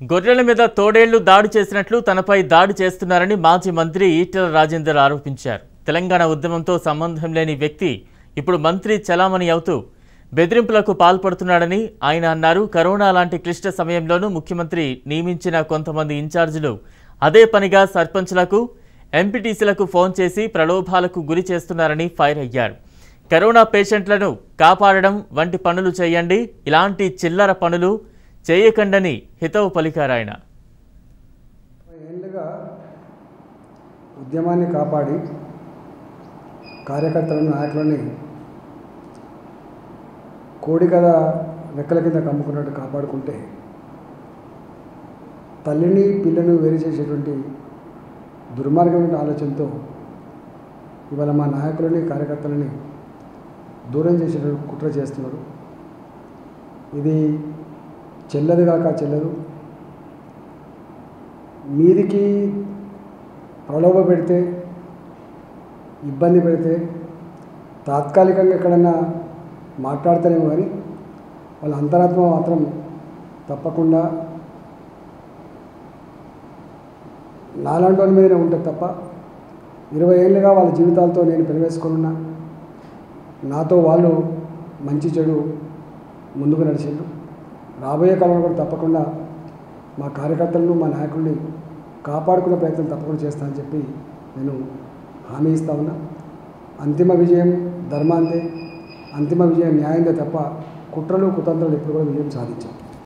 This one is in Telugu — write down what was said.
గొర్రెల మీద తోడేళ్ళు దాడి చేసినట్లు తనపై దాడి చేస్తున్నారని మాజీ మంత్రి ఈటెల రాజేందర్ ఆరోపించారు. తెలంగాణ ఉద్యమంతో సంబంధం లేని వ్యక్తి ఇప్పుడు మంత్రి చలామణి అవుతూ బెదిరింపులకు పాల్పడుతున్నాడని ఆయన అన్నారు. కరోనా లాంటి క్లిష్ట సమయంలోనూ ముఖ్యమంత్రి నియమించిన కొంతమంది ఇన్ఛార్జీలు అదే పనిగా సర్పంచ్లకు ఎంపీటీసీలకు ఫోన్ చేసి ప్రలోభాలకు గురి చేస్తున్నారని ఫైర్ అయ్యారు. కరోనా పేషెంట్లను కాపాడడం వంటి పనులు చేయండి. ఇలాంటి చిల్లర పనులు చేయకండని హితవు పలికారాయన. ఏళ్ళుగా ఉద్యమాన్ని కాపాడి కార్యకర్తలను నాయకులని కోడి కథ రెక్కల కింద కమ్ముకున్నట్టు కాపాడుకుంటే తల్లిని పిల్లను వేరు చేసేటువంటి దుర్మార్గమైన ఆలోచనతో ఇవాళ మా నాయకులని కార్యకర్తలని దూరం చేసేటువంటి కుట్ర చేస్తున్నారు. ఇది చెల్లదు కాక చెల్లదు. మీదికి ప్రలోభ పెడితే ఇబ్బంది పెడితే తాత్కాలికంగా ఎక్కడన్నా మాట్లాడతారేమో కానీ వాళ్ళ అంతరాత్మ మాత్రం తప్పకుండా నాలాంటి వాళ్ళ మీదనే ఉంటుంది తప్ప ఇరవై ఏళ్ళుగా వాళ్ళ జీవితాలతో నేను పెనవేసుకున్నా నాతో వాళ్ళు మంచి చెడు ముందుకు నడిచిండ్రు. రాబోయే కాలంలో కూడా తప్పకుండా మా కార్యకర్తలను మా నాయకుల్ని కాపాడుకునే ప్రయత్నం తప్పకుండా చేస్తానని చెప్పి నేను హామీ ఇస్తా ఉన్నా. అంతిమ విజయం ధర్మాందే అంతిమ విజయం న్యాయందే తప్ప కుట్రలు కుతంత్రాలు ఎప్పుడు కూడా విజయం సాధించాం